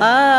ah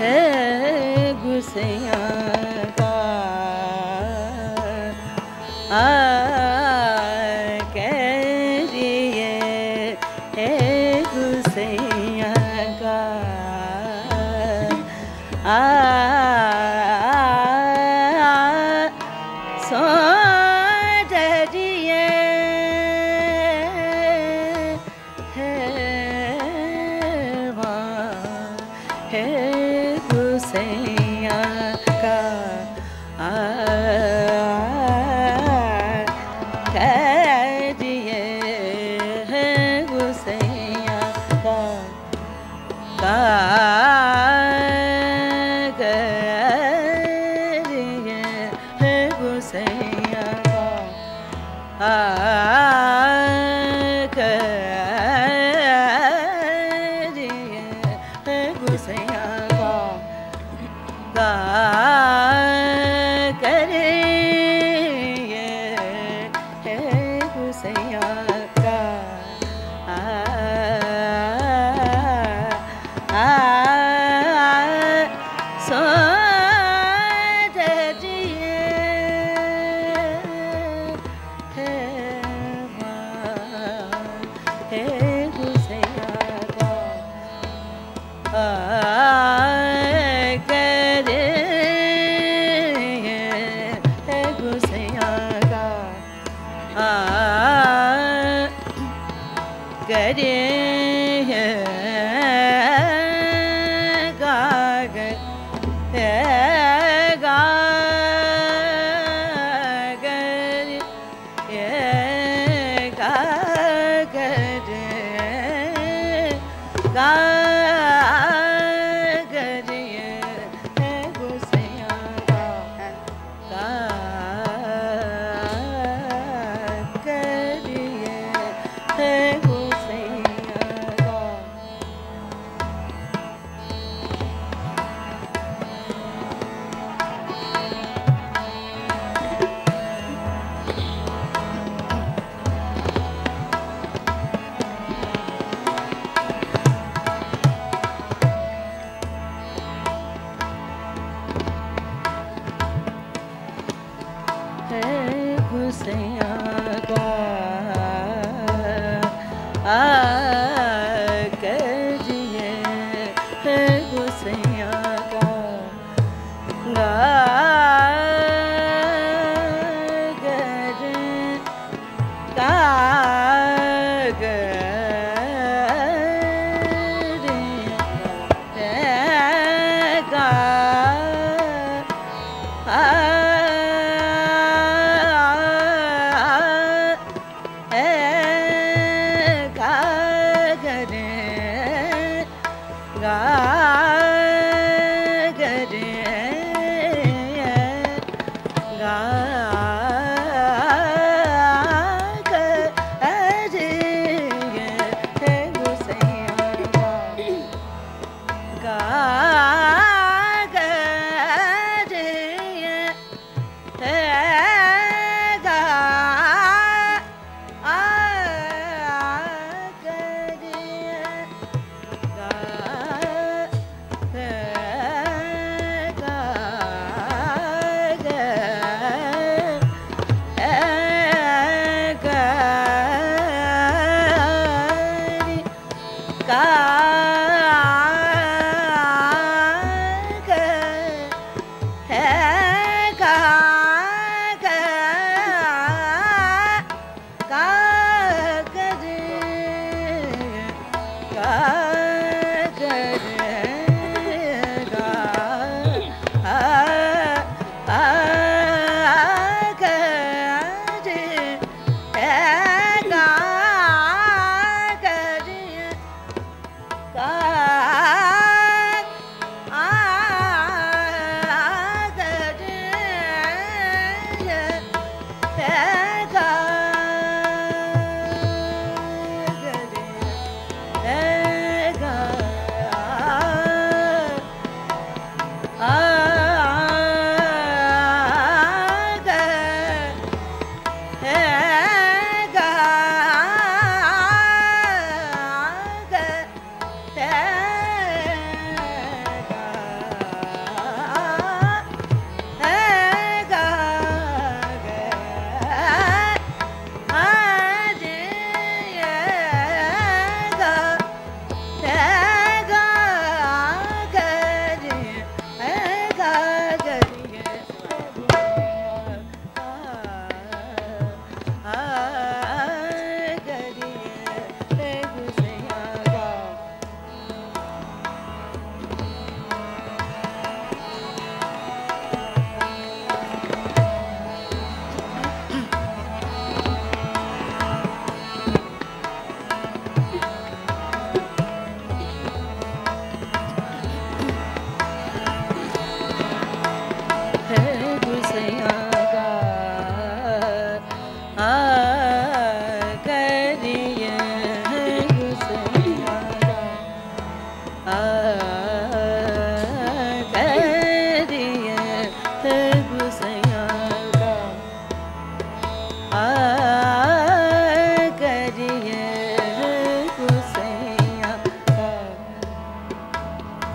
है गुसैया का आ करिए है आ, आ, आ, आ, आ, आ, आ, आ, आ 快点。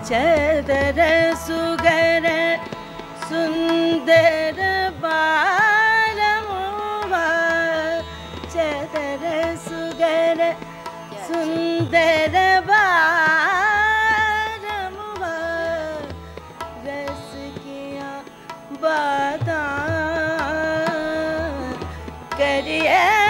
चदर सुगर सुंदर बालमुवा। चदर सुगर सुंदर बार रस किया बादा करिए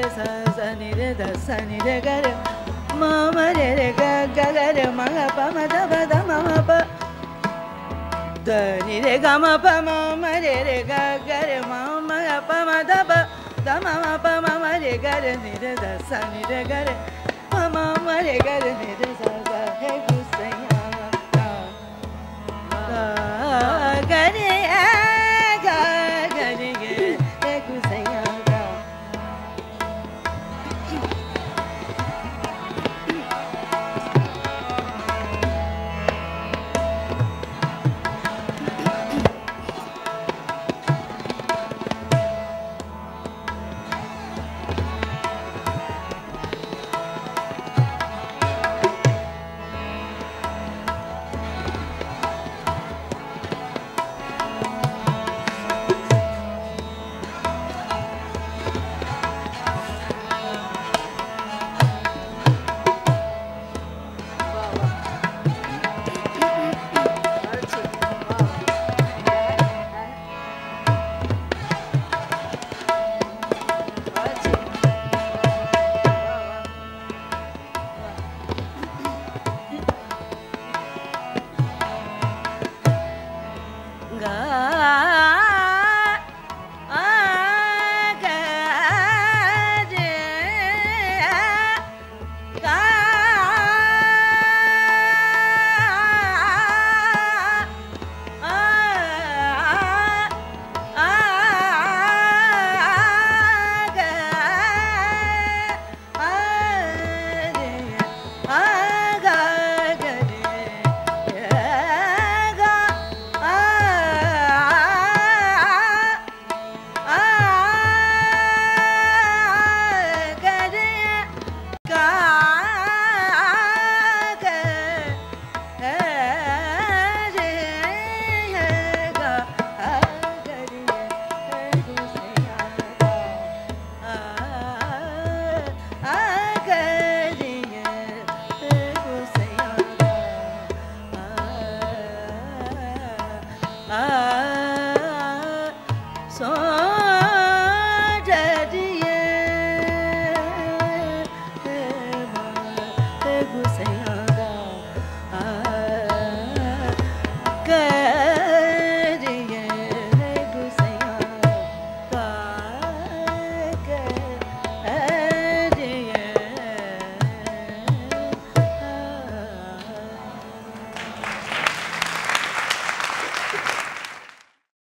re sa sa ni re da sa ni re ga re ma ma re re ga ga ga re ma ga pa ma da ba da ma ma pa da ni re ga ma pa ma ma re re ga ga re ma ma ga pa ma da ba da ma ma pa ma ma re ga re ni re da sa ni re ga re ma ma ma re ga re ni re sa sa he gu sa ya ma da da